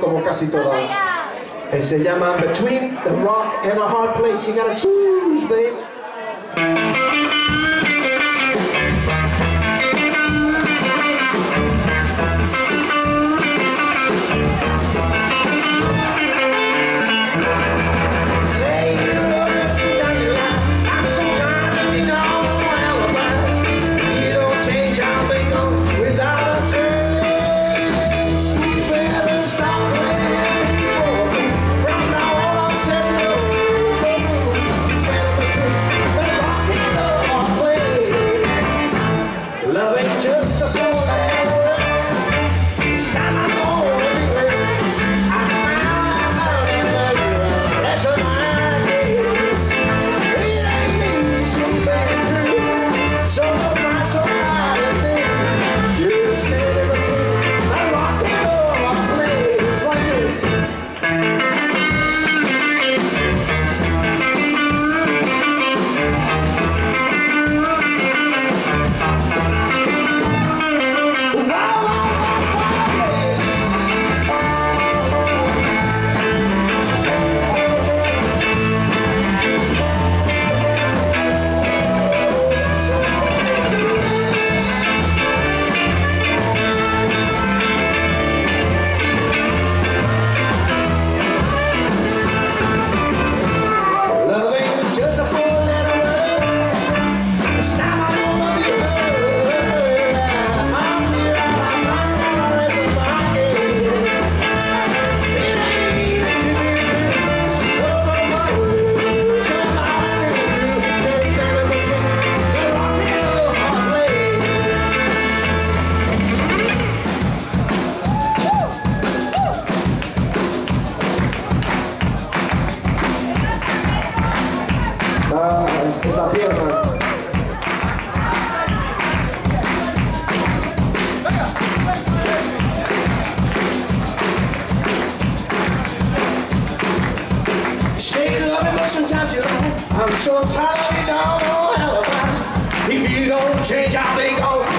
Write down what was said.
como casi todas. Eh, se llama Between the Rock and a Hard Place. You gotta choose, babe. I'm so tired of these doggone alibis. If you don't change, I think I'll...